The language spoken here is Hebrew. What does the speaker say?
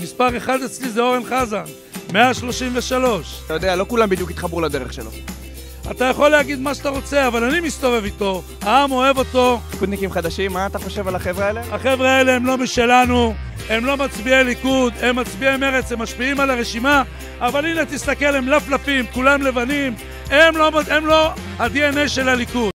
מספר אחד אצלי זה אורן חזן, 133. אתה יודע, לא כולם בדיוק התחברו לדרך שלו. אתה יכול להגיד מה שאתה רוצה, אבל אני מסתובב איתו, העם אוהב אותו, ליכודניקים חדשים, מה אתה חושב על החבר'ה האלה? החבר'ה האלה הם לא משלנו, הם לא מצביעי ליכוד, הם מצביעי מרץ, הם משפיעים על הרשימה, אבל הנה תסתכל, הם לפלפים, כולם לבנים, הם לא, הם לא ה-DNA של הליכוד.